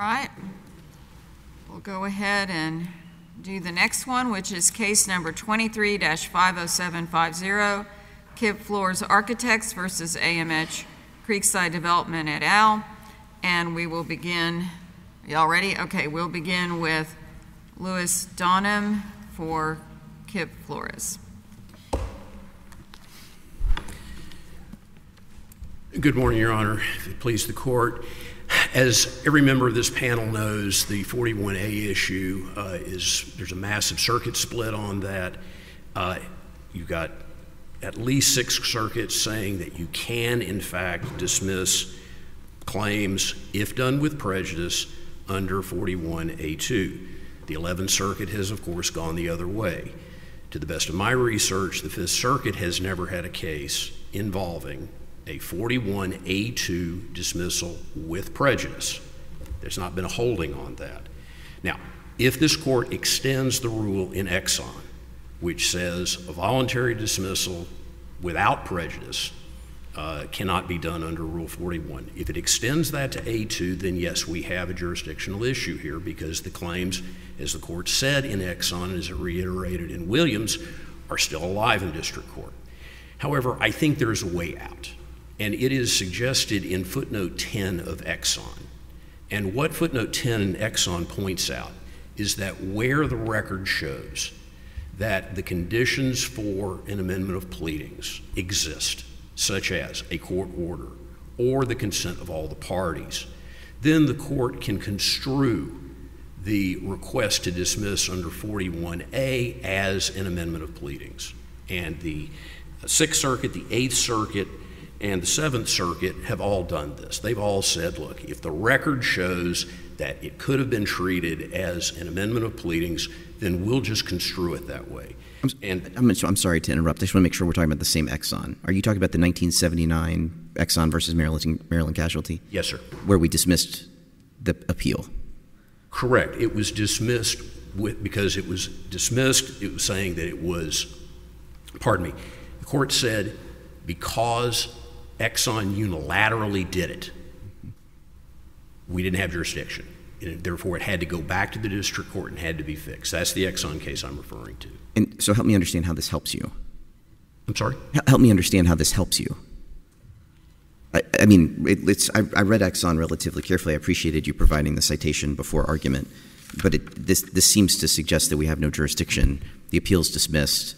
right. We'll go ahead and do the next one, which is case number 23-50750, Kipp Flores Architects versus AMH Creekside Development et al. And we will begin, y'all ready? Okay, we'll begin with Louis Bonham for Kipp Flores. Good morning, Your Honor. If it please the court. As every member of this panel knows, the 41A issue uh, is there's a massive circuit split on that. Uh, you've got at least six circuits saying that you can, in fact, dismiss claims, if done with prejudice, under 41A2. The 11th Circuit has, of course, gone the other way. To the best of my research, the Fifth Circuit has never had a case involving a 41A2 dismissal with prejudice. There's not been a holding on that. Now, if this court extends the rule in Exxon, which says a voluntary dismissal without prejudice uh, cannot be done under Rule 41. If it extends that to A2, then yes, we have a jurisdictional issue here because the claims, as the court said in Exxon, as it reiterated in Williams, are still alive in district court. However, I think there's a way out and it is suggested in footnote 10 of Exxon. And what footnote 10 in Exxon points out is that where the record shows that the conditions for an amendment of pleadings exist, such as a court order or the consent of all the parties, then the court can construe the request to dismiss under 41A as an amendment of pleadings. And the Sixth Circuit, the Eighth Circuit, and the Seventh Circuit have all done this. They've all said, look, if the record shows that it could have been treated as an amendment of pleadings, then we'll just construe it that way. And I'm, I'm sorry to interrupt. I just want to make sure we're talking about the same Exxon. Are you talking about the 1979 Exxon versus Maryland, Maryland casualty? Yes, sir. Where we dismissed the appeal? Correct. It was dismissed with, because it was dismissed. It was saying that it was, pardon me, the court said because Exxon unilaterally did it. We didn't have jurisdiction. And Therefore, it had to go back to the district court and had to be fixed. That's the Exxon case I'm referring to. And so help me understand how this helps you. I'm sorry? Help me understand how this helps you. I, I mean, it, it's, I, I, read Exxon relatively carefully. I appreciated you providing the citation before argument. But it, this, this seems to suggest that we have no jurisdiction. The appeal is dismissed.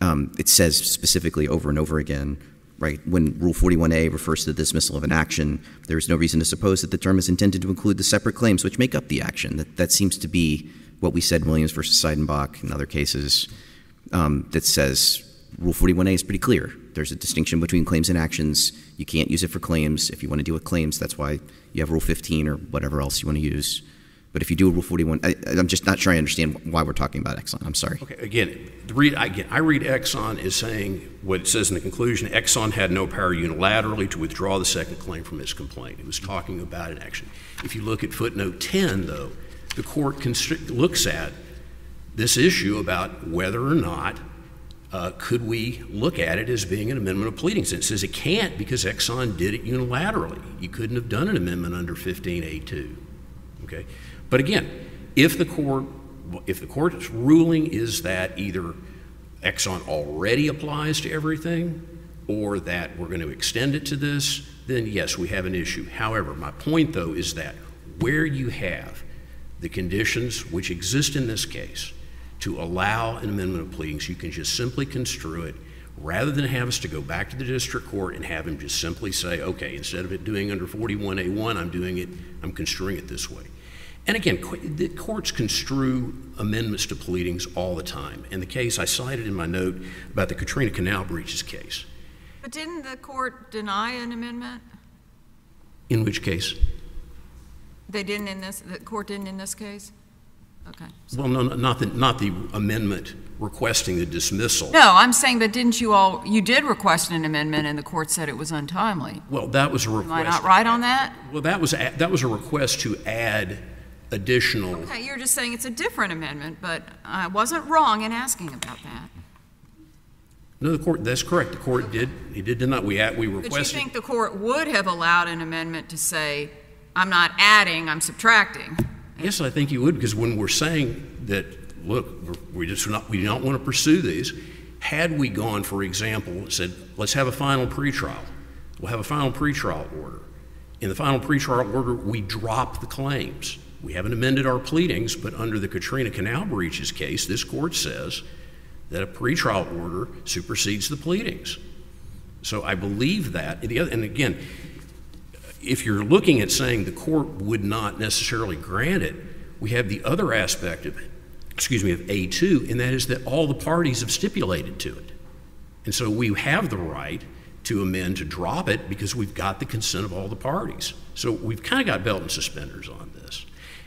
Um, it says specifically over and over again right? When Rule 41A refers to the dismissal of an action, there is no reason to suppose that the term is intended to include the separate claims which make up the action. That, that seems to be what we said Williams versus Seidenbach and other cases um, that says Rule 41A is pretty clear. There's a distinction between claims and actions. You can't use it for claims. If you want to deal with claims, that's why you have Rule 15 or whatever else you want to use. But if you do a Rule 41, I, am just not sure I understand why we're talking about Exxon. I'm sorry. Okay, again, read, again, I read Exxon as saying what it says in the conclusion Exxon had no power unilaterally to withdraw the second claim from its complaint. It was talking about an action. If you look at footnote 10, though, the court constri- looks at this issue about whether or not uh, could we look at it as being an amendment of pleadings. And it says it can't because Exxon did it unilaterally. You couldn't have done an amendment under 15A2. Okay? But again, if the court if the court's ruling is that either Exxon already applies to everything or that we're going to extend it to this, then yes, we have an issue. However, my point though is that where you have the conditions which exist in this case to allow an amendment of pleadings, you can just simply construe it rather than have us to go back to the district court and have him just simply say, okay, instead of it doing under 41A1, I'm doing it, I'm construing it this way. And again, the courts construe amendments to pleadings all the time. In the case I cited in my note about the Katrina Canal breaches case. But didn't the court deny an amendment? In which case? They didn't in this, the court didn't in this case? Okay. Well, no, not the, not the amendment requesting the dismissal. No, I'm saying, but didn't you all, you did request an amendment and the court said it was untimely. Well, that was a request. Am I not right on that? Well, that was, a, that was a request to add additional. Okay, you're just saying it's a different amendment, but I wasn't wrong in asking about that. No, the court, that's correct. The court did, he did deny, we, we requested. But you think the court would have allowed an amendment to say I'm not adding, I'm subtracting. Yes, I think you would, because when we're saying that, look, we're- we just not, we don't want to pursue these, had we gone, for example, said, let's have a final pretrial, we'll have a final pretrial order. In the final pretrial order, we drop the claims. We haven't amended our pleadings, but under the Katrina Canal breaches case, this court says that a pretrial order supersedes the pleadings. So I believe that. And again, if you're looking at saying the court would not necessarily grant it, we have the other aspect of, excuse me, of A2, and that is that all the parties have stipulated to it. And so we have the right to amend to drop it because we've got the consent of all the parties. So we've kind of got belt and suspenders on this.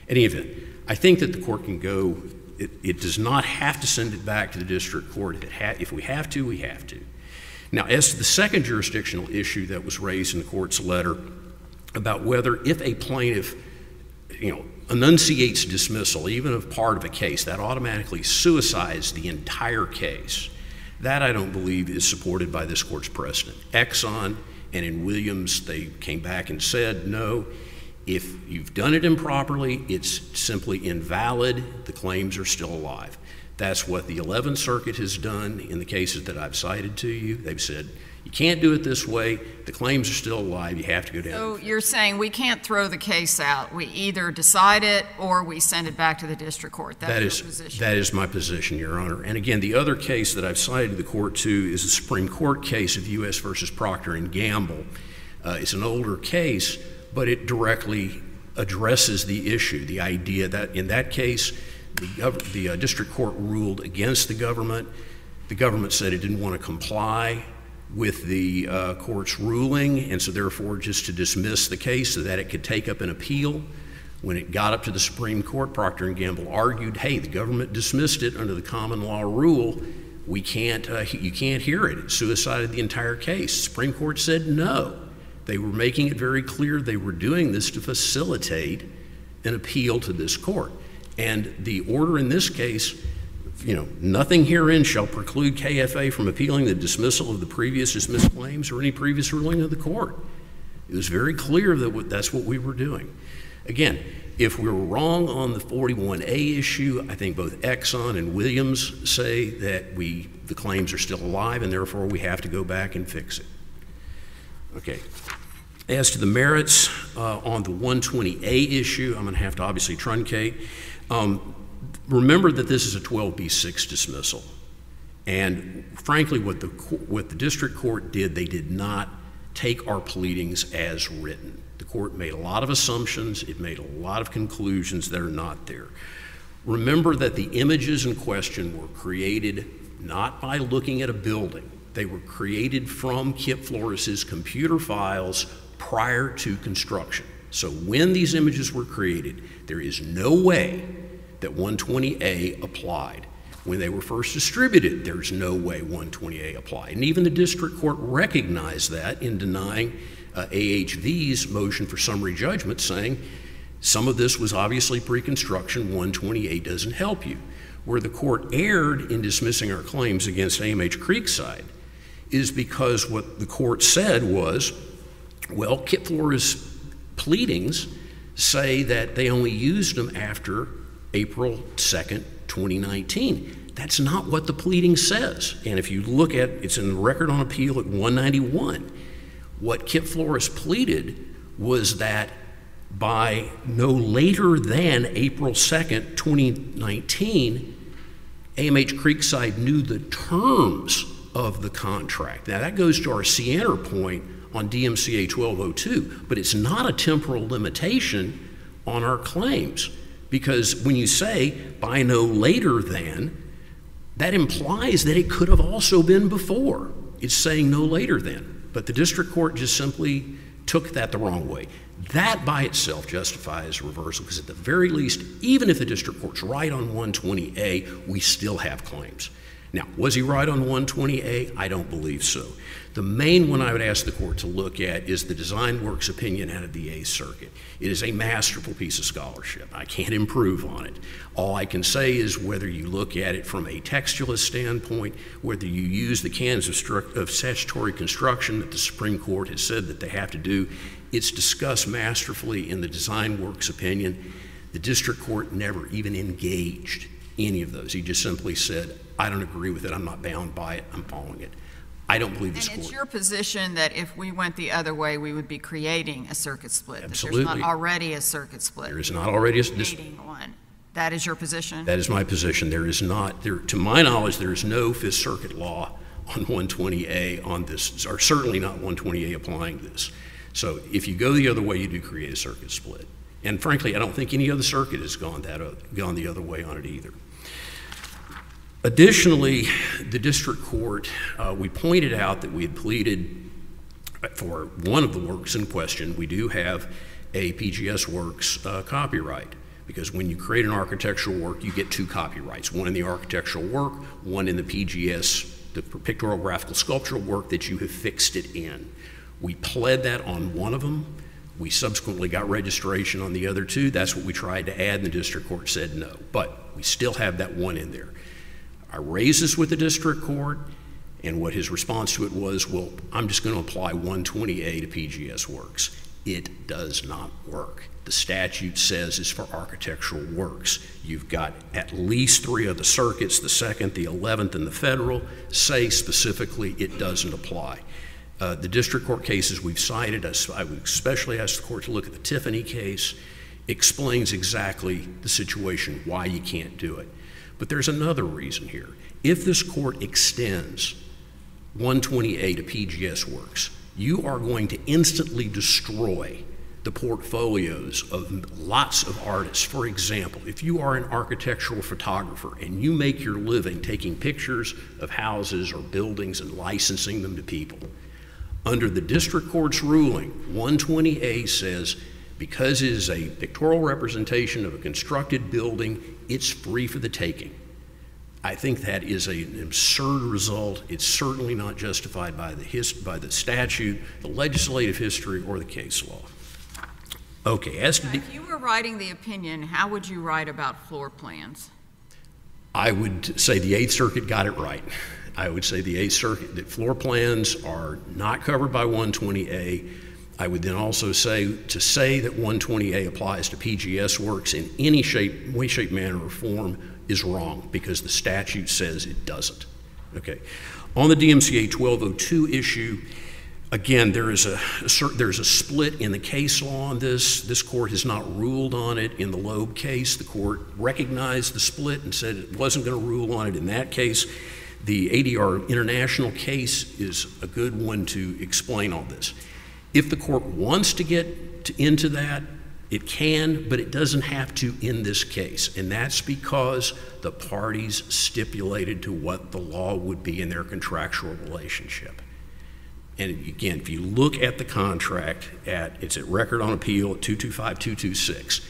Any event, I think that the court can go, it, it does not have to send it back to the district court. If, it ha- if we have to, we have to. Now, as to the second jurisdictional issue that was raised in the court's letter about whether if a plaintiff, you know, enunciates dismissal, even of part of a case, that automatically suicides the entire case. That I don't believe is supported by this court's precedent. Exxon and in Williams, they came back and said, no, if you've done it improperly, it's simply invalid. The claims are still alive. That's what the 11th Circuit has done in the cases that I've cited to you. They've said, you can't do it this way. The claims are still alive. You have to go down. So you're saying we can't throw the case out. We either decide it or we send it back to the district court. That That's your position. that is my position, Your Honor. And again, the other case that I've cited the court to is the Supreme Court case of U.S. versus Procter and Gamble. Uh, it's an older case, but it directly addresses the issue, the idea that in that case, the, the uh, district court ruled against the government. The government said it didn't want to comply with the uh, court's ruling, and so therefore just to dismiss the case so that it could take up an appeal. When it got up to the Supreme Court, Procter and Gamble argued, "Hey, the government dismissed it under the common law rule. We can't, uh, you can't hear it. It suicided the entire case." Supreme Court said no. They were making it very clear they were doing this to facilitate an appeal to this court. And the order in this case, you know, nothing herein shall preclude KFA from appealing the dismissal of the previous dismissed claims or any previous ruling of the court. It was very clear that that's what we were doing. Again, if we're wrong on the 41A issue, I think both Exxon and Williams say that we, the claims are still alive and therefore we have to go back and fix it. Okay. As to the merits uh, on the 120A issue, I'm going to have to obviously truncate. Um, remember that this is a 12B6 dismissal. And frankly, what the, what the district court did, they did not take our pleadings as written. The court made a lot of assumptions, it made a lot of conclusions that are not there. Remember that the images in question were created not by looking at a building. They were created from Kipp Flores's computer files prior to construction. So when these images were created, there is no way that 120A applied. When they were first distributed, there's no way 120A applied. And even the district court recognized that in denying uh, AHV's motion for summary judgment, saying some of this was obviously pre construction, 120A doesn't help you. Where the court erred in dismissing our claims against AMH Creekside is because what the court said was, well, Kipp pleadings say that they only used them after April 2nd, 2019. That's not what the pleading says. And if you look at it's in the record on appeal at 191, what Kipp Flores pleaded was that by no later than April 2nd, 2019, AMH Creekside knew the terms of the contract. Now, that goes to our scienter point on DMCA 1202, but it's not a temporal limitation on our claims because when you say by no later than, that implies that it could have also been before. It's saying no later than. But the district court just simply took that the wrong way. That by itself justifies reversal because, at the very least, even if the district court's right on 120A, we still have claims. Now, was he right on 120A? I don't believe so. The main one I would ask the court to look at is the Design Works opinion out of the Eighth Circuit. It is a masterful piece of scholarship. I can't improve on it. All I can say is whether you look at it from a textualist standpoint, whether you use the canons of, of statutory construction that the Supreme Court has said that they have to do, it's discussed masterfully in the Design Works opinion. The district court never even engaged any of those. He just simply said, I don't agree with it. I'm not bound by it. I'm following it. I don't believe this And it's your position that if we went the other way, we would be creating a circuit split? That there's not already a circuit split? There is not already a, this, Creating one. That is your position? that is my position. There is not, there, to my knowledge, there is no Fifth Circuit law on 120A on this, or certainly not 120A applying this. So if you go the other way, you do create a circuit split. And frankly, I don't think any other circuit has gone that, o- gone the other way on it either. Additionally, the district court, uh, we pointed out that we had pleaded for one of the works in question. We do have a PGS Works uh, copyright because when you create an architectural work, you get two copyrights one in the architectural work, one in the PGS, the pictorial graphical sculptural work that you have fixed it in. We pled that on one of them. We subsequently got registration on the other two. That's what we tried to add, and the district court said no. But we still have that one in there. I raised this with the district court, and what his response to it was, well, I'm just going to apply 120A to PGS works. It does not work. The statute says it's for architectural works. You've got at least three of the circuits, the second, the 11th, and the federal, say specifically it doesn't apply. Uh, the district court cases we've cited, I would especially ask the court to look at the Tiffany case, explains exactly the situation, why you can't do it. But there's another reason here. If this court extends 120A to PGS works, you are going to instantly destroy the portfolios of lots of artists. For example, if you are an architectural photographer and you make your living taking pictures of houses or buildings and licensing them to people, under the district court's ruling, 120A says because it is a pictorial representation of a constructed building, it's free for the taking. I think that is a- an absurd result. It's certainly not justified by the, his, by the statute, the legislative history, or the case law. Okay, as to, If you were writing the opinion, how would you write about floor plans? I would say the Eighth Circuit got it right. I would say the Eighth Circuit, that floor plans are not covered by 120A. I would then also say, to say that 120A applies to PGS works in any shape, way, shape, manner, or form is wrong because the statute says it doesn't. Okay. On the DMCA 1202 issue, Again, there is a, a there's a split in the case law on this. This court has not ruled on it in the Loeb case. The court recognized the split and said it wasn't going to rule on it in that case. The ADR International case is a good one to explain all this. If the court wants to get to, into that, it can, but it doesn't have to in this case. And that's because the parties stipulated to what the law would be in their contractual relationship. And again, if you look at the contract at, it's at record on appeal at 225226,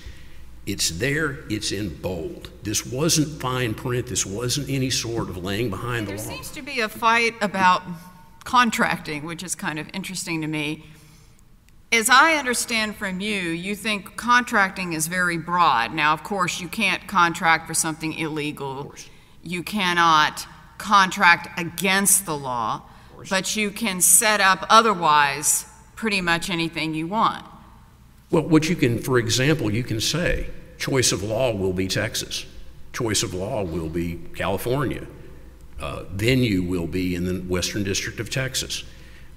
it's there, it's in bold. This wasn't fine print, this wasn't any sort of laying behind the There law. There seems to be a fight about contracting, which is kind of interesting to me. As I understand from you, you think contracting is very broad. Now, of course, you can't contract for something illegal. You cannot contract against the law, but you can set up otherwise pretty much anything you want. Well, what you can, for example, you can say, choice of law will be Texas. Choice of law will be California. Uh, venue will be in the Western District of Texas.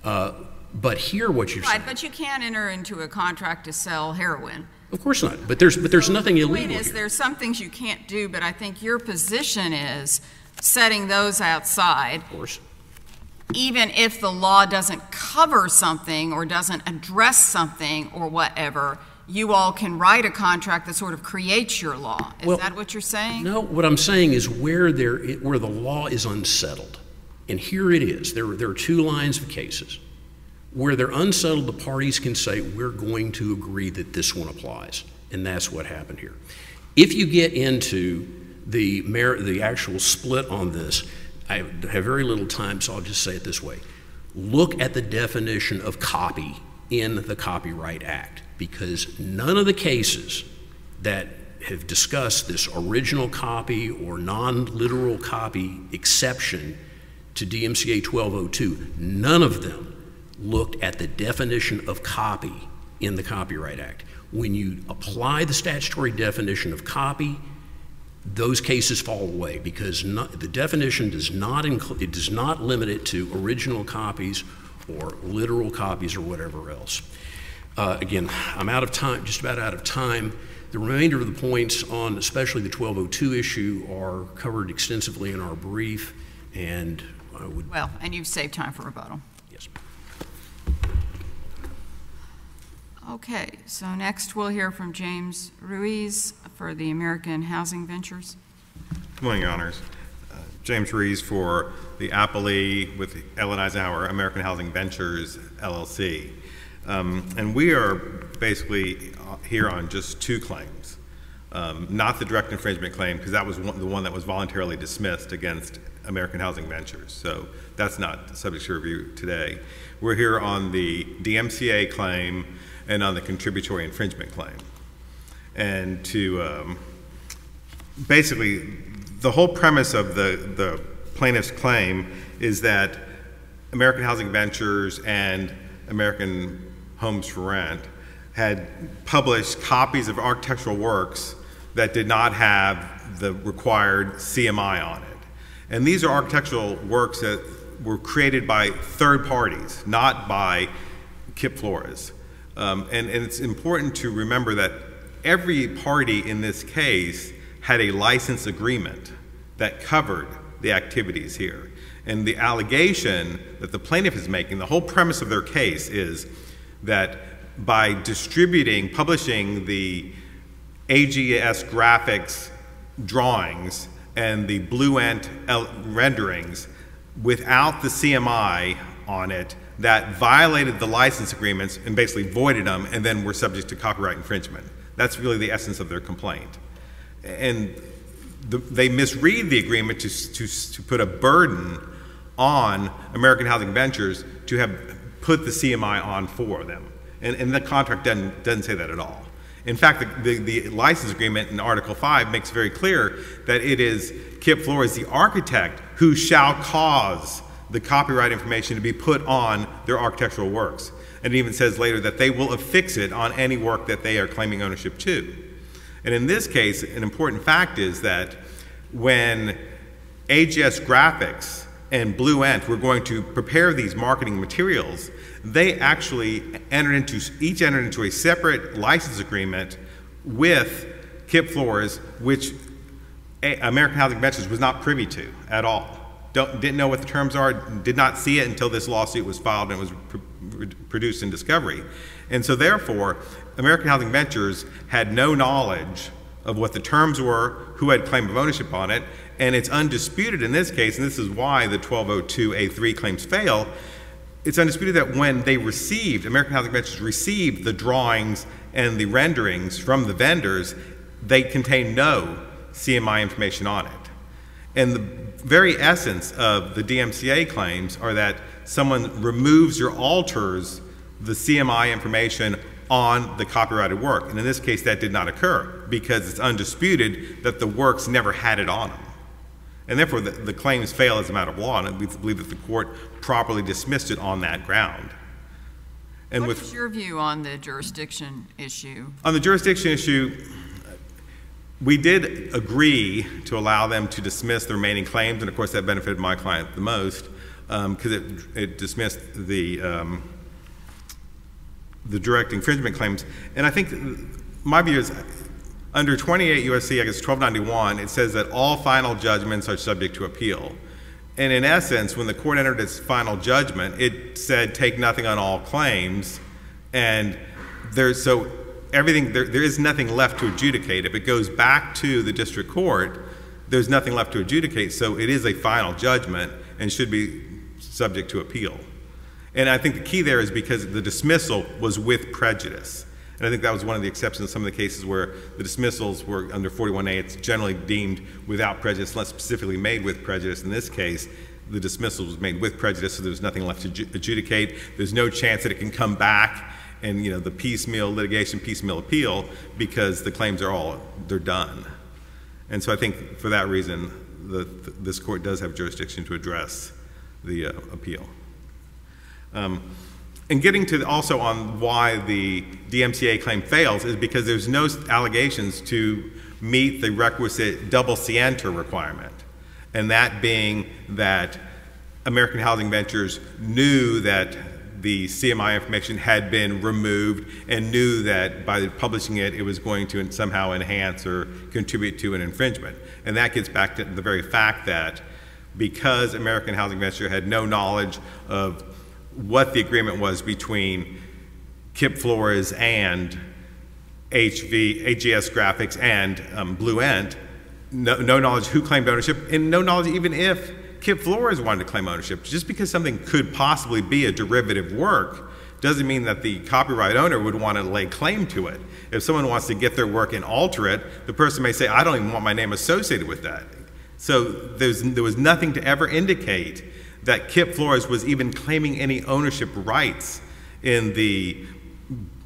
Uh, but here, what you're saying, Right, but you can't enter into a contract to sell heroin. of course not. But there's but there's nothing The illegal point is, here. there's some things you can't do, but I think your position is setting those outside, Of course. Even if the law doesn't cover something or doesn't address something or whatever, you all can write a contract that sort of creates your law. Is Well, that what you're saying? No, what I'm saying is where there where the law is unsettled, and here it is. There there are two lines of cases where they're unsettled. The parties can say we're going to agree that this one applies, and that's what happened here. If you get into the mer- the actual split on this, I have very little time, so I'll just say it this way. Look at the definition of copy in the Copyright Act because none of the cases that have discussed this original copy or non literal copy exception to DMCA 1202, none of them looked at the definition of copy in the Copyright Act. When you apply the statutory definition of copy, those cases fall away because not, the definition does not include, it does not limit it to original copies or literal copies or whatever else. Uh, again, I'm out of time, just about out of time. The remainder of the points on especially the 1202 issue are covered extensively in our brief, and I would. Well, and you've saved time for rebuttal. Yes. Okay, so next we'll hear from James Ruiz for the American Housing Ventures. Good morning, Your Honors. Uh, James Ruiz for the appellee with Ellen Eisenhower American Housing Ventures LLC. Um, and we are basically uh, here on just two claims. Um, not the direct infringement claim, because that was one, the one that was voluntarily dismissed against American Housing Ventures. So that's not subject to review today. We're here on the DMCA claim and on the contributory infringement claim. And to um, basically, the whole premise of the, the plaintiff's claim is that American Housing Ventures and American Homes for Rent had published copies of architectural works that did not have the required CMI on it. And these are architectural works that were created by third parties, not by Kipp Flores. Um, and, and it's important to remember that every party in this case had a license agreement that covered the activities here. And the allegation that the plaintiff is making, the whole premise of their case is that by distributing, publishing the AGS graphics drawings and the Blue Ant renderings without the CMI on it, that violated the license agreements and basically voided them and then were subject to copyright infringement. That's really the essence of their complaint. And the, they misread the agreement to, to, to put a burden on American Housing Ventures to have put the CMI on for them. And, and the contract doesn't, doesn't say that at all. In fact, the, the, the, license agreement in Article 5 makes very clear that it is Kipp Flores, the architect, who shall cause the copyright information to be put on their architectural works. And it even says later that they will affix it on any work that they are claiming ownership to. And in this case, an important fact is that when AGS Graphics and Blue Ant were going to prepare these marketing materials, they actually entered into, each entered into a separate license agreement with Kipp Flores, which American Housing Ventures was not privy to at all. Don't, didn't know what the terms are, did not see it until this lawsuit was filed and was pr produced in discovery. And so therefore, American Housing Ventures had no knowledge of what the terms were, who had claim of ownership on it, and it's undisputed in this case, and this is why the 1202A3 claims fail, it's undisputed that when they received, American Housing Ventures received the drawings and the renderings from the vendors, they contained no CMI information on it. And the very essence of the DMCA claims are that someone removes or alters the CMI information on the copyrighted work. And in this case, that did not occur because it's undisputed that the works never had it on them. And therefore, the, the claims fail as a matter of law, and we believe that the court properly dismissed it on that ground. And what with, is your view on the jurisdiction issue? On the jurisdiction issue, we did agree to allow them to dismiss the remaining claims, and of course that benefited my client the most because um, it, it, dismissed the um, the direct infringement claims. And I think my view is under 28 USC, I guess 1291, it says that all final judgments are subject to appeal. And in essence, when the court entered its final judgment, it said take nothing on all claims, and there's so everything, there, there is nothing left to adjudicate. If it goes back to the district court, there's nothing left to adjudicate. So it is a final judgment and should be subject to appeal. And I think the key there is because the dismissal was with prejudice. And I think that was one of the exceptions in some of the cases where the dismissals were under 41A. It's generally deemed without prejudice, unless specifically made with prejudice. In this case, the dismissal was made with prejudice, so there's nothing left to adjudicate. There's no chance that it can come back and, you know, the piecemeal litigation, piecemeal appeal, because the claims are all, they're done. And so I think for that reason, the, this court does have jurisdiction to address the uh, appeal. Um, and getting to also on why the DMCA claim fails is because there's no allegations to meet the requisite double scienter requirement. And that being that American Housing Ventures knew that the CMI information had been removed and knew that by publishing it, it was going to somehow enhance or contribute to an infringement. And that gets back to the very fact that because American Housing Venture had no knowledge of what the agreement was between Kipp Flores and HV, AGS Graphics and um, Blue Ant, no, no knowledge who claimed ownership, and no knowledge even if Kipp Flores wanted to claim ownership. Just because something could possibly be a derivative work doesn't mean that the copyright owner would want to lay claim to it. If someone wants to get their work and alter it, the person may say, I don't even want my name associated with that. So there was nothing to ever indicate that Kipp Flores was even claiming any ownership rights in the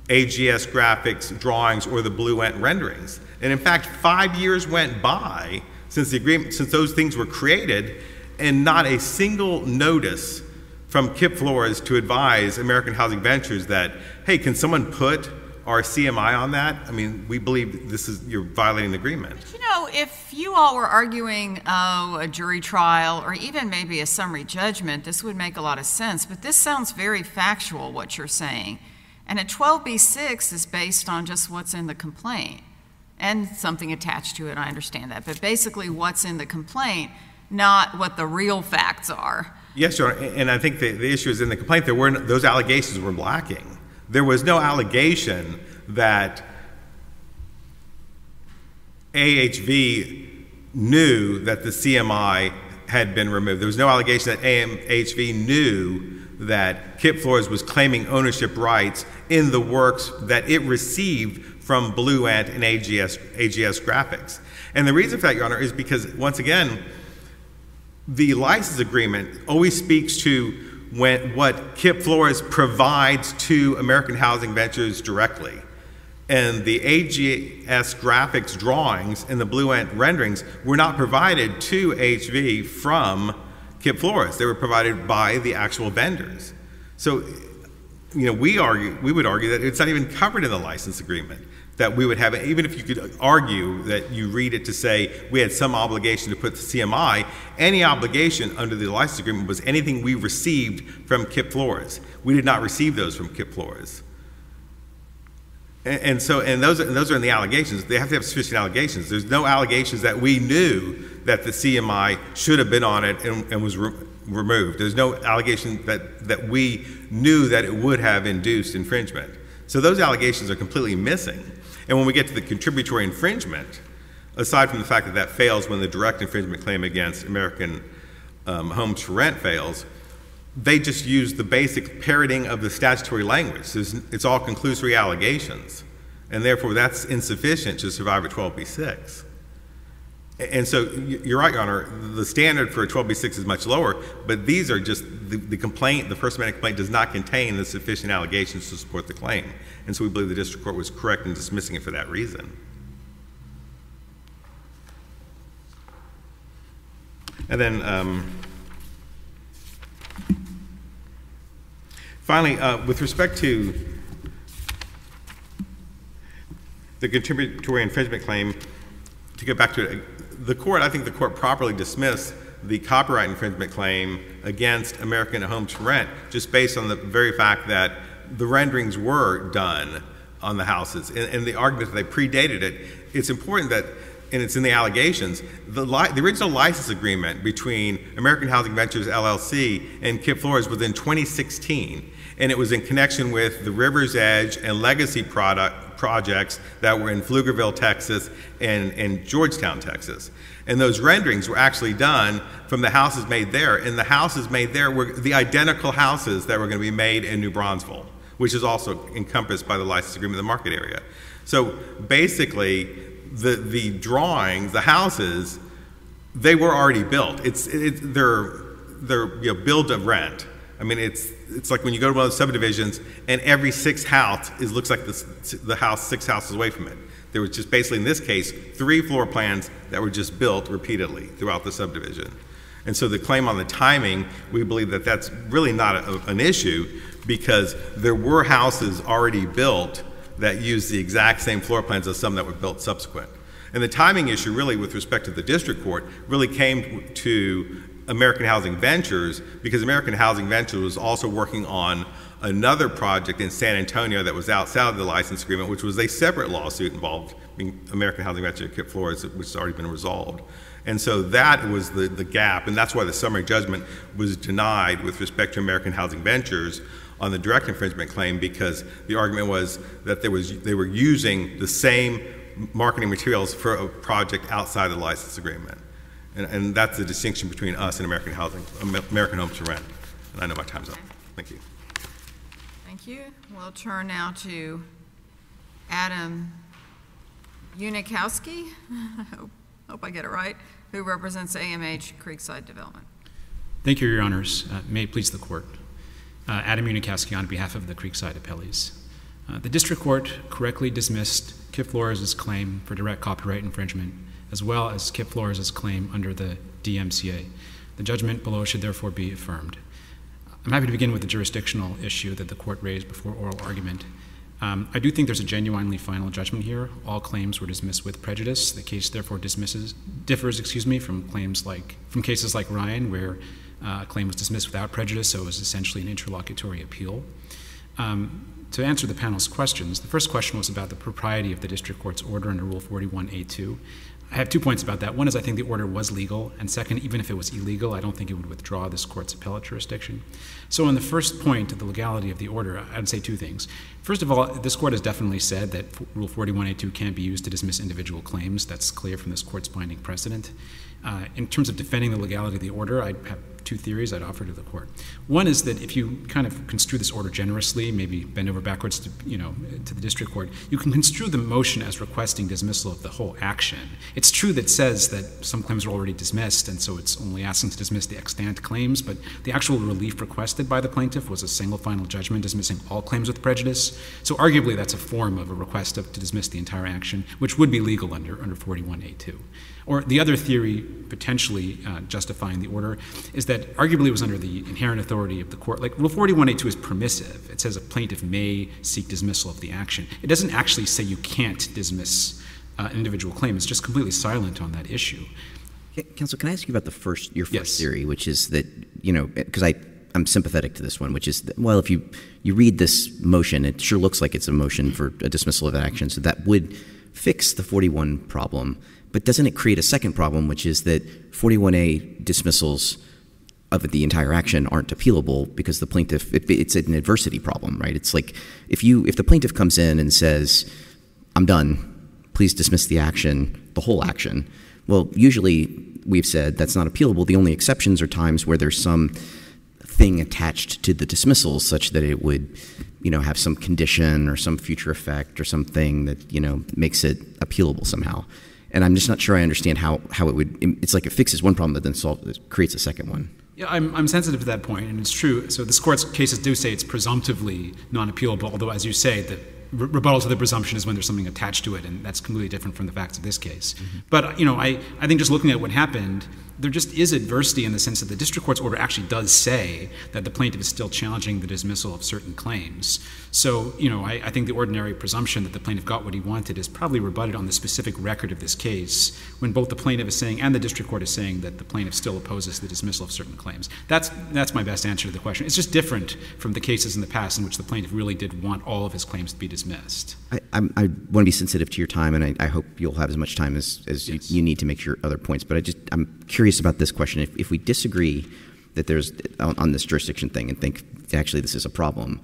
AGS graphics drawings or the Blue Ant renderings. And in fact, five years went by since the agreement, since those things were created, and not a single notice from Kipp Flores to advise American Housing Ventures that, hey, can someone put our CMI on that? I mean, we believe this is you're violating the agreement. You know, if you all were arguing oh, a jury trial or even maybe a summary judgment, this would make a lot of sense. But this sounds very factual, what you're saying. And a 12b6 is based on just what's in the complaint and something attached to it. I understand that. But basically, what's in the complaint, not what the real facts are. Yes, Your Honor. And I think the, the issue is in the complaint, there were those allegations were lacking. There was no allegation that AHV knew that the CMI had been removed. There was no allegation that AMHV knew that Kipp Flores was claiming ownership rights in the works that it received from Blue Ant and AGS, AGS Graphics. And the reason for that, Your Honor, is because, once again, the license agreement always speaks to when, what Kipp Flores provides to American Housing Ventures directly. And the AGS graphics drawings and the Blue Ant renderings were not provided to HV from Kipp Flores. They were provided by the actual vendors. So, you know, we argue, we would argue that it's not even covered in the license agreement. That we would have, even if you could argue that you read it to say we had some obligation to put the CMI, any obligation under the license agreement was anything we received from Kipp Flores. We did not receive those from Kipp Flores. And, and so, and those, and those are in the allegations. They have to have sufficient allegations. There's no allegations that we knew that the CMI should have been on it and, and was re- removed. There's no allegation that, that we knew that it would have induced infringement. So those allegations are completely missing. And when we get to the contributory infringement, aside from the fact that that fails when the direct infringement claim against American um, Homes for Rent fails, they just use the basic parroting of the statutory language. It's, it's all conclusory allegations. And therefore, that's insufficient to survive a 12b6. And so you're right, Honor, the standard for a 12b6 is much lower, but these are just the, the, complaint, the First Amendment complaint does not contain the sufficient allegations to support the claim. And so we believe the district court was correct in dismissing it for that reason. And then um, finally, uh, with respect to the contributory infringement claim, to get back to it the court, I think the court properly dismissed the copyright infringement claim against American Homes for Rent just based on the very fact that the renderings were done on the houses. And, and the argument that they predated it, it's important that, and it's in the allegations, the, li- the original license agreement between American Housing Ventures LLC and Kipp Flores was in 2016. And it was in connection with the River's Edge and Legacy product, projects that were in Pflugerville, Texas, and, and Georgetown, Texas. And those renderings were actually done from the houses made there. And the houses made there were the identical houses that were going to be made in New Braunfels, which is also encompassed by the license agreement of the market area. So basically, the, the drawings, the houses, they were already built. It's, it, they're, they're you know, to rent. I mean, it's, it's like when you go to one of the subdivisions and every six house is, looks like the, the house six houses away from it. There was just basically, in this case, three floor plans that were just built repeatedly throughout the subdivision. And so the claim on the timing, we believe that that's really not a, an issue because there were houses already built that used the exact same floor plans as some that were built subsequent. And the timing issue, really, with respect to the district court, really came to American Housing Ventures because American Housing Ventures was also working on another project in San Antonio that was outside of the license agreement, which was a separate lawsuit involved American Housing Ventures Kipp Flores, which has already been resolved. And so that was the, the gap, and that's why the summary judgment was denied with respect to American Housing Ventures on the direct infringement claim because the argument was that there was, they were using the same marketing materials for a project outside the license agreement. And, and that's the distinction between us and American Housing, American Homes to Rent. And I know my time's up. Thank you. Thank you. We'll turn now to Adam Unikowski, hope, hope I get it right, who represents AMH Creekside Development. Thank you, Your Honors. Uh, may it please the Court. Uh, Adam Unikowski on behalf of the Creekside appellees. Uh, the district court correctly dismissed Kipp Flores' claim for direct copyright infringement, as well as Kipp Flores' claim under the DMCA. The judgment below should therefore be affirmed. I'm happy to begin with the jurisdictional issue that the court raised before oral argument. Um, I do think there's a genuinely final judgment here. All claims were dismissed with prejudice. The case therefore dismisses differs, excuse me, from claims like from cases like Ryan, where uh, a claim was dismissed without prejudice, so it was essentially an interlocutory appeal. Um, to answer the panel's questions, the first question was about the propriety of the district court's order under Rule 41A2. I have two points about that. One is I think the order was legal, and second, even if it was illegal, I don't think it would withdraw this court's appellate jurisdiction. So, on the first point of the legality of the order, I'd say two things. First of all, this court has definitely said that Rule 41A2 can't be used to dismiss individual claims. That's clear from this court's binding precedent. Uh, in terms of defending the legality of the order, I have two theories I'd offer to the court. One is that if you kind of construe this order generously, maybe bend over backwards to you know to the district court, you can construe the motion as requesting dismissal of the whole action. It's true that says that some claims are already dismissed, and so it's only asking to dismiss the extant claims, but the actual relief requested by the plaintiff was a single final judgment dismissing all claims with prejudice. So arguably that's a form of a request of, to dismiss the entire action, which would be legal under under 41A2. Or the other theory, potentially uh, justifying the order, is that arguably it was under the inherent authority of the court. Like Rule 41A2 is permissive. It says a plaintiff may seek dismissal of the action. It doesn't actually say you can't dismiss uh, an individual claim. It's just completely silent on that issue. Counsel, can I ask you about the first your first yes. theory, which is that you know because I I'm sympathetic to this one, which is that, well, if you you read this motion, it sure looks like it's a motion for a dismissal of action, so that would fix the 41 problem. But doesn't it create a second problem, which is that 41A dismissals of the entire action aren't appealable because the plaintiff it, it's an adversity problem, right? It's like if you if the plaintiff comes in and says, "I'm done, please dismiss the action, the whole action." Well, usually we've said that's not appealable. The only exceptions are times where there's some thing attached to the dismissal such that it would you know have some condition or some future effect or something that you know makes it appealable somehow and I'm just not sure I understand how, how it would. It's like it fixes one problem, but then solve, it creates a second one. Yeah, I'm, I'm sensitive to that point, and it's true. So this court's cases do say it's presumptively non-appealable, although, as you say, the rebuttal to the presumption is when there's something attached to it, and that's completely different from the facts of this case. Mm-hmm. But you know, I, I think just looking at what happened, there just is adversity in the sense that the district court's order actually does say that the plaintiff is still challenging the dismissal of certain claims. So, you know, I, I, think the ordinary presumption that the plaintiff got what he wanted is probably rebutted on the specific record of this case when both the plaintiff is saying and the district court is saying that the plaintiff still opposes the dismissal of certain claims. That's, that's my best answer to the question. It's just different from the cases in the past in which the plaintiff really did want all of his claims to be dismissed. I, I, I want to be sensitive to your time, and I, hope you'll have as much time as, as yes. you, you need to make your other points. But I just, I'm curious curious about this question. If, if we disagree that there's on, on, this jurisdiction thing and think actually this is a problem,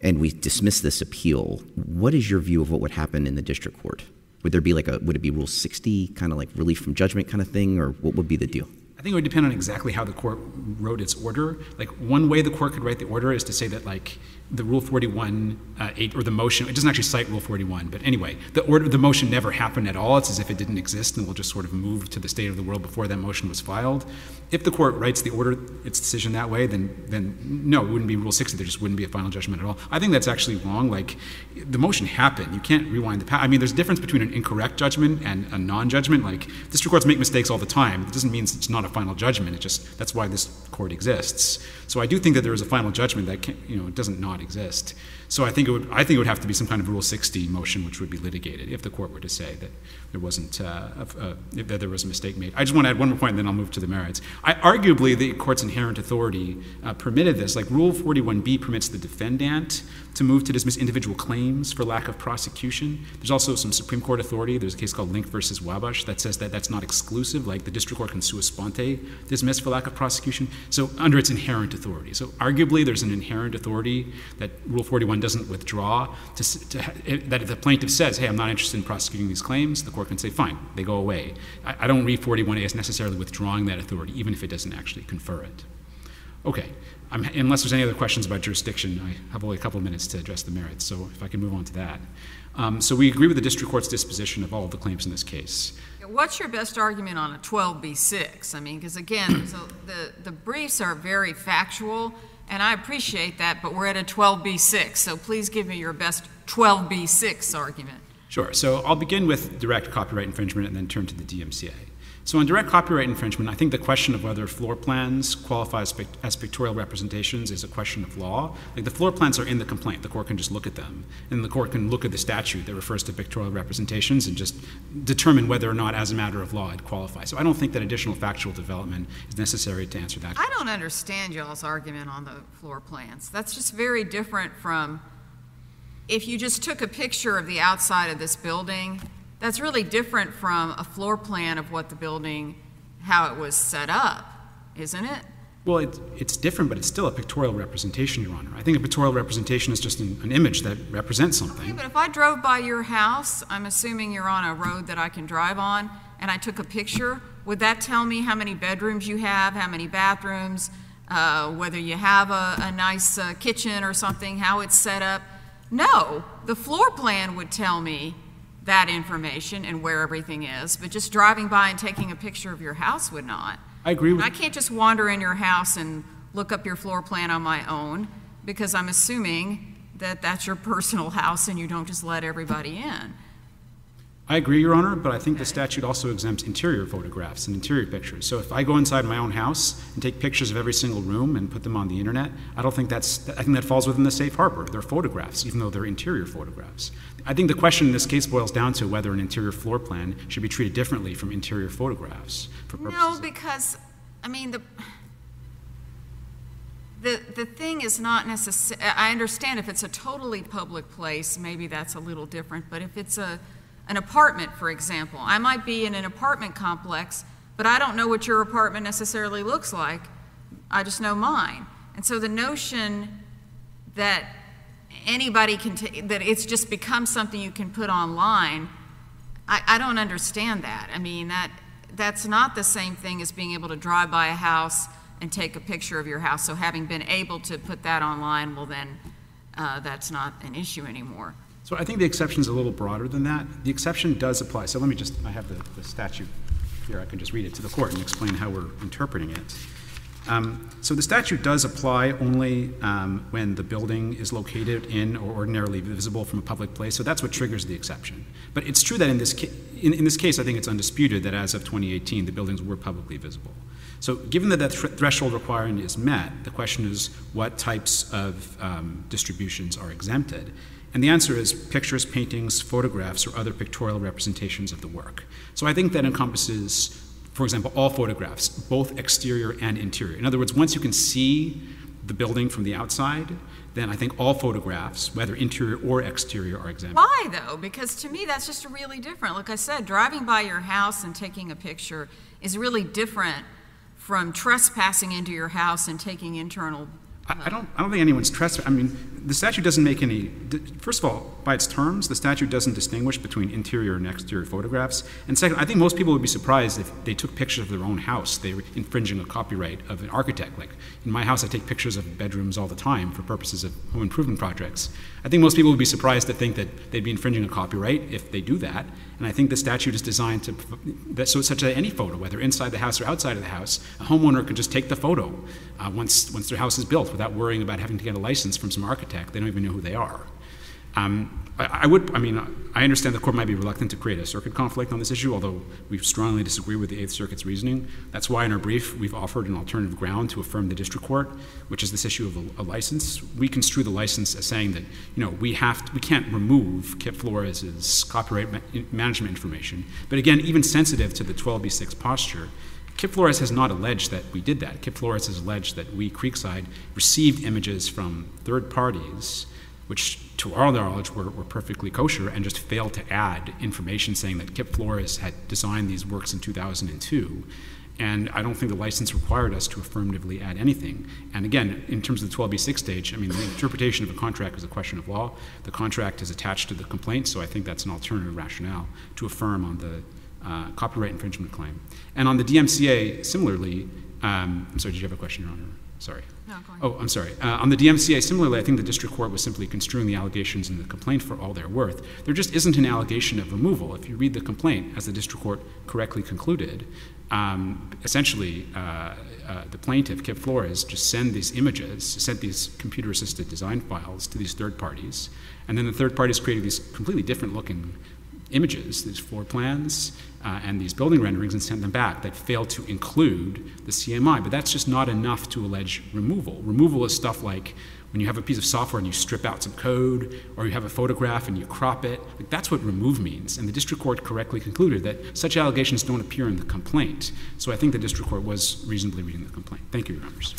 and we dismiss this appeal, what is your view of what would happen in the district court? Would there be like a would it be Rule 60 kind of like relief from judgment kind of thing, or what would be the deal? Think it would depend on exactly how the court wrote its order. Like one way the court could write the order is to say that like the Rule 41 uh, eight or the motion. It doesn't actually cite Rule 41, but anyway, the order the motion never happened at all. It's as if it didn't exist, and we'll just sort of move to the state of the world before that motion was filed. If the court writes the order its decision that way, then then no, it wouldn't be Rule 60. There just wouldn't be a final judgment at all. I think that's actually wrong. Like the motion happened. You can't rewind the past. I mean, there's a difference between an incorrect judgment and a non-judgment. Like district courts make mistakes all the time. It doesn't mean it's not a final judgment. It just that's why this court exists. So I do think that there is a final judgment that can, you know it doesn't not exist. So I think it would I think it would have to be some kind of Rule 60 motion which would be litigated if the court were to say that there wasn't uh, a, a, that there was a mistake made. I just want to add one more point, and then I'll move to the merits. I, arguably, the court's inherent authority uh, permitted this. Like Rule 41b permits the defendant to move to dismiss individual claims for lack of prosecution. There's also some Supreme Court authority. There's a case called Link versus Wabash that says that that's not exclusive. Like the district court can sua sponte dismiss for lack of prosecution. So under its inherent authority. So arguably, there's an inherent authority that Rule 41 doesn't withdraw. To, to, that if the plaintiff says, "Hey, I'm not interested in prosecuting these claims," the court can say, "Fine, they go away." I, I don't read 41a as necessarily withdrawing that authority, even if it doesn't actually confer it. Okay. I'm, unless there's any other questions about jurisdiction, I have only a couple of minutes to address the merits, so if I can move on to that. Um, so we agree with the district court's disposition of all of the claims in this case. What's your best argument on a 12b6? I mean, because again, so the, the briefs are very factual, and I appreciate that, but we're at a 12b6, so please give me your best 12b6 argument. Sure. So I'll begin with direct copyright infringement and then turn to the DMCA. So on direct copyright infringement, I think the question of whether floor plans qualify as, as, pictorial representations is a question of law. Like the floor plans are in the complaint. The court can just look at them. And the court can look at the statute that refers to pictorial representations and just determine whether or not, as a matter of law, it qualifies. So I don't think that additional factual development is necessary to answer that question. I don't understand y'all's argument on the floor plans. That's just very different from if you just took a picture of the outside of this building that's really different from a floor plan of what the building, how it was set up, isn't it? Well, it, it's different, but it's still a pictorial representation, Your Honor. I think a pictorial representation is just an, an image that represents something. Okay, but if I drove by your house, I'm assuming you're on a road that I can drive on, and I took a picture, would that tell me how many bedrooms you have, how many bathrooms, uh, whether you have a, a nice uh, kitchen or something, how it's set up? No, the floor plan would tell me that information and where everything is, but just driving by and taking a picture of your house would not. I agree with I can't just wander in your house and look up your floor plan on my own because I'm assuming that that's your personal house and you don't just let everybody in. I agree, Your Honor, but I think the statute also exempts interior photographs and interior pictures. So if I go inside my own house and take pictures of every single room and put them on the internet, I don't think that's, I think that falls within the safe harbor. They're photographs, even though they're interior photographs. I think the question in this case boils down to whether an interior floor plan should be treated differently from interior photographs for purposes. No, because, I mean, the, the, the thing is not necessary, I understand if it's a totally public place, maybe that's a little different, but if it's a, an apartment, for example. I might be in an apartment complex, but I don't know what your apartment necessarily looks like. I just know mine. And so the notion that anybody can, that it's just become something you can put online, I, I don't understand that. I mean, that, that's not the same thing as being able to drive by a house and take a picture of your house. So having been able to put that online, well, then uh, that's not an issue anymore. So I think the exception is a little broader than that. The exception does apply. So let me just, I have the, the statute here. I can just read it to the court and explain how we're interpreting it. Um, so the statute does apply only um, when the building is located in or ordinarily visible from a public place. So that's what triggers the exception. But it's true that in this, in, in this case, I think it's undisputed that as of 2018, the buildings were publicly visible. So given that that th- threshold requirement is met, the question is what types of um, distributions are exempted. And the answer is pictures, paintings, photographs, or other pictorial representations of the work. So I think that encompasses, for example, all photographs, both exterior and interior. In other words, once you can see the building from the outside, then I think all photographs, whether interior or exterior, are exempt. Why, though? Because to me, that's just a really different. Like I said, driving by your house and taking a picture is really different from trespassing into your house and taking internal I, I uh, don't. I don't think anyone's trespassing. I mean, the statute doesn't make any, first of all, by its terms, the statute doesn't distinguish between interior and exterior photographs. And second, I think most people would be surprised if they took pictures of their own house. They were infringing a copyright of an architect. Like in my house, I take pictures of bedrooms all the time for purposes of home improvement projects. I think most people would be surprised to think that they'd be infringing a copyright if they do that. And I think the statute is designed to, that, so such that any photo, whether inside the house or outside of the house, a homeowner can just take the photo uh, once, once their house is built without worrying about having to get a license from some architect. They don't even know who they are. Um, I, I, would, I mean, I understand the court might be reluctant to create a circuit conflict on this issue, although we strongly disagree with the Eighth Circuit's reasoning. That's why in our brief we've offered an alternative ground to affirm the district court, which is this issue of a, a license. We construe the license as saying that, you know, we have to, we can't remove Kipp Flores's copyright ma management information. But again, even sensitive to the 12b6 posture, Kipp Flores has not alleged that we did that. Kipp Flores has alleged that we, Creekside, received images from third parties which to our knowledge were, were, perfectly kosher and just failed to add information saying that Kipp Flores had designed these works in 2002. And I don't think the license required us to affirmatively add anything. And again, in terms of the 12b6 stage, I mean, the interpretation of a contract is a question of law. The contract is attached to the complaint, so I think that's an alternative rationale to affirm on the uh, copyright infringement claim. And on the DMCA, similarly, um, I'm sorry, did you have a question, Your Honor? Sorry. No. Oh, I'm sorry. Uh, on the DMCA, similarly, I think the district court was simply construing the allegations in the complaint for all they're worth. There just isn't an allegation of removal. If you read the complaint, as the district court correctly concluded, um, essentially uh, uh, the plaintiff, Kipp Flores, just sent these images, sent these computer-assisted design files to these third parties, and then the third parties created these completely different looking images, these floor plans, uh, and these building renderings and sent them back that failed to include the CMI. But that's just not enough to allege removal. Removal is stuff like when you have a piece of software and you strip out some code, or you have a photograph and you crop it. Like that's what remove means. And the district court correctly concluded that such allegations don't appear in the complaint. So I think the district court was reasonably reading the complaint. Thank you, Your Honors.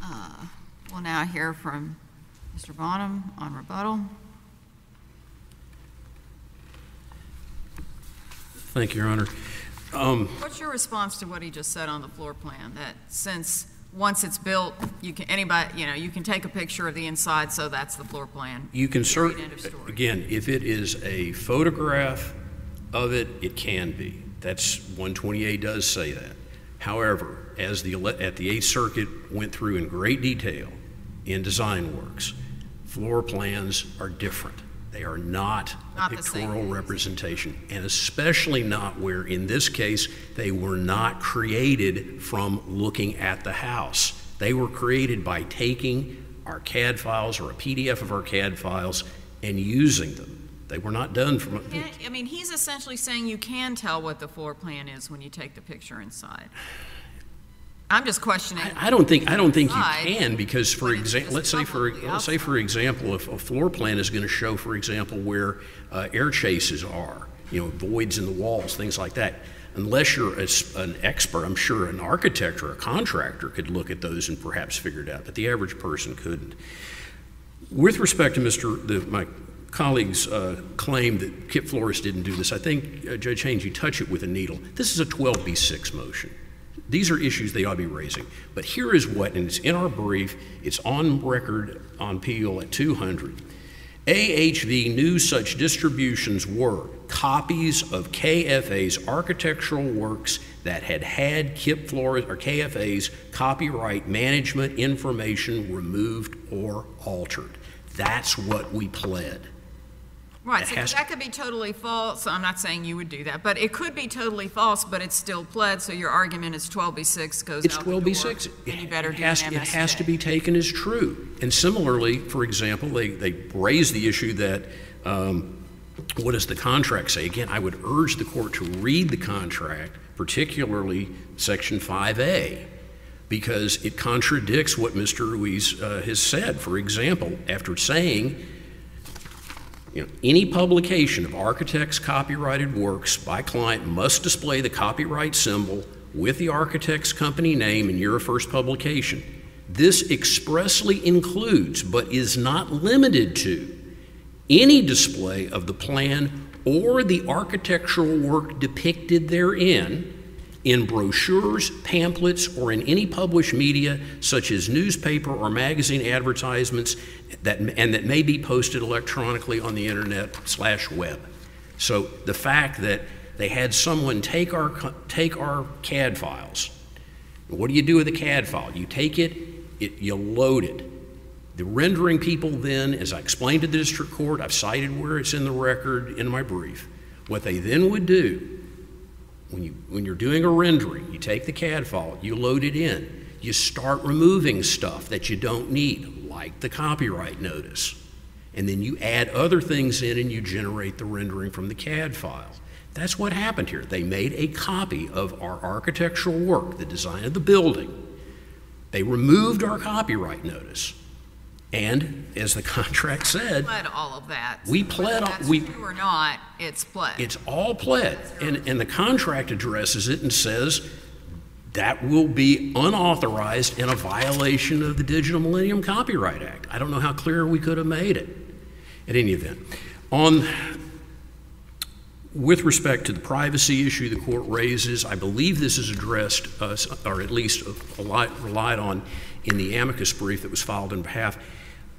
Uh, we'll now hear from Mr. Bonham on rebuttal. Thank you, Your Honor. Um, What's your response to what he just said on the floor plan? That since once it's built, you can anybody you know you can take a picture of the inside, so that's the floor plan. You can Period, cert end of story. again if it is a photograph of it, it can be. That's 128 does say that. However, as the at the Eighth Circuit went through in great detail in design works, floor plans are different. They are not, Not a pictorial representation, and especially not where, in this case, they were not created from looking at the house. They were created by taking our CAD files or a PDF of our CAD files and using them. They were not done from. I mean, he's essentially saying you can tell what the floor plan is when you take the picture inside. I'm just questioning. I, I don't think I don't think you can because, for but it's example, just let's say for let's say for example, if a floor plan is going to show, for example, where uh, air chases are, you know, voids in the walls, things like that. Unless you're a an expert, I'm sure an architect or a contractor could look at those and perhaps figure it out, but the average person couldn't. With respect to Mr. The, my colleague's uh, claim that Kipp Flores didn't do this, I think uh, Judge Haynes, you touch it with a needle. This is a 12b6 motion. These are issues they ought to be raising. But here is what, and it's in our brief, it's on record on appeal at 200. AHV knew such distributions were copies of KFA's architectural works that had had Kipp Flores or KFA's copyright management information removed or altered. That's what we pled. Right, so that could be totally false. I'm not saying you would do that, but it could be totally false, but it's still pled, so your argument is 12b6 goes It's out the 12b6. And you better It do has, it has to MSJ. be taken as true. And similarly, for example, they, they raised the issue that, um, what does the contract say? Again, I would urge the court to read the contract, particularly Section 5A, because it contradicts what Mr. Ruiz uh, has said. For example, after saying, you know, any publication of architect's copyrighted works by client must display the copyright symbol with the architect's company name year of first publication. This expressly includes, but is not limited to, any display of the plan or the architectural work depicted therein, in brochures, pamphlets, or in any published media such as newspaper or magazine advertisements that, and that may be posted electronically on the internet slash web. So the fact that they had someone take our, take our CAD files, what do you do with a CAD file? You take it, it, you load it. The rendering people then, as I explained to the district court, I've cited where it's in the record in my brief, what they then would do when, you, when you're doing a rendering, you take the CAD file, you load it in, you start removing stuff that you don't need, like the copyright notice. And then you add other things in and you generate the rendering from the CAD file. That's what happened here. They made a copy of our architectural work, the design of the building. They removed our copyright notice. And as the contract said, we Pled all of that. We pled all- Whether that's we- true or not, it's pled. It's all pled, and, and the contract addresses it and says that will be unauthorized and a violation of the Digital Millennium Copyright Act. I don't know how clear we could have made it. At any event, on, with respect to the privacy issue the court raises, I believe this is addressed, uh, or at least a lot relied on in the amicus brief that was filed on behalf.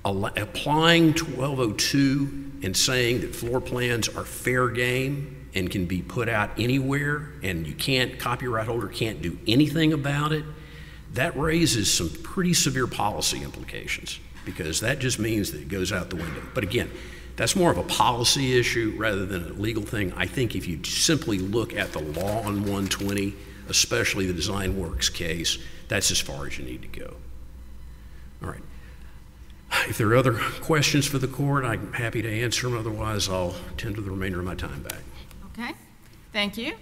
Applying 1202 and saying that floor plans are fair game and can be put out anywhere, and you can't, copyright holder can't do anything about it, that raises some pretty severe policy implications, because that just means that it goes out the window. But again, that's more of a policy issue rather than a legal thing. I think if you simply look at the law on 120, especially the Design Works case, that's as far as you need to go. All right. If there are other questions for the court, I'm happy to answer them. Otherwise, I'll tend to the remainder of my time back. Okay, thank you.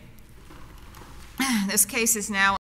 This case is now